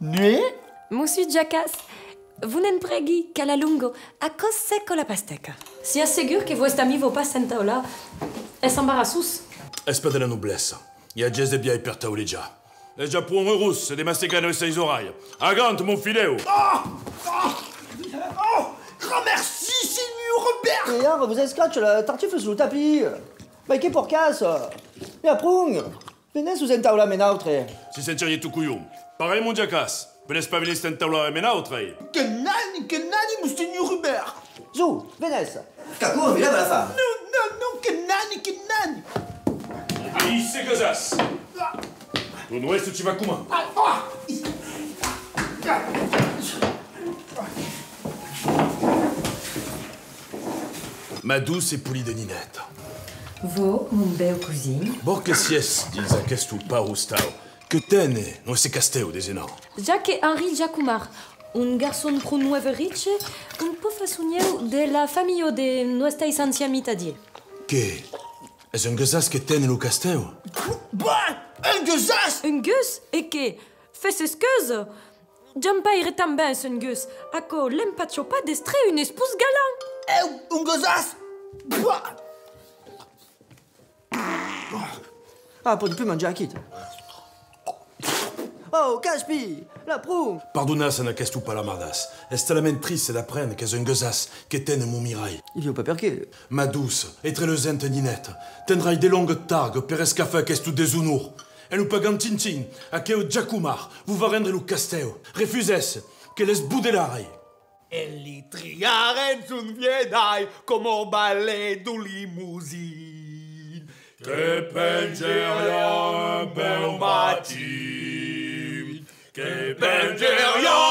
Nuit Monsieur Jackas, vous n'en pregui qu'à la lungo, a cos seco la pastèque? Si assegure que vostre ami vos pas sentaola, es embarassus. És pas de la noblesse. Ha gens de bia per taulejar. És ja pour un rus, de masticano e seis oreilles. Agante, mon fileu! Oh Oh Grand merci, Seigneur Robert Et hein, vous avez scratch la tartuffe sous le tapis. Mais qu'est pour casse? Et à prung Venez sous un taula menautre. Si sentirie tu couillon. Pareil, mon jacas. Venez pas venir sten taula menautre. Que nani, que nani, mon Seigneur Robert Zou, venez. Caco, mira la femme. Non, non, non, que nani, que nani Obéissez, gazas! Ton ouest, tu vas comment? Ma douce et polie de Ninette. Vous, mon bel cousin. Bon que sies, dins aquestu paustau. Que tene, non se casteu des énormes. Jacques et Henri Jacumar, un garçon pro nueve riche, un peu façonnier de la famille de nuestrais anciens mitadiers. Que? És un gazas que tene lo casteu? Bah Un gazas Un gus? Et que? Fes excuse. J'aime pas ir tan ben un gus. Ako l'empatio pas d'estre une épouse galant. Eh, un gazas Bah Ah, pour du peu manger à quitte. Oh, Caspi La prung Pardonas en aquestu palamardas. Est la triste d'apprendre qu'es un gazas que tene mon mirail? Il vient pas perquer. Ma douce, etre le zente Ninette, tendrai de longues targues per escafar aquestu desunur. En lo pagant tintin, a queu Jacumar, vous va rendre lo casteu. Refuses, que les boudelai. Elli triaren sun viedai como ballet du limousine Que pengeria un bel matin Que pengeria